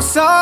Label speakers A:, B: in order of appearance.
A: I'm sorry.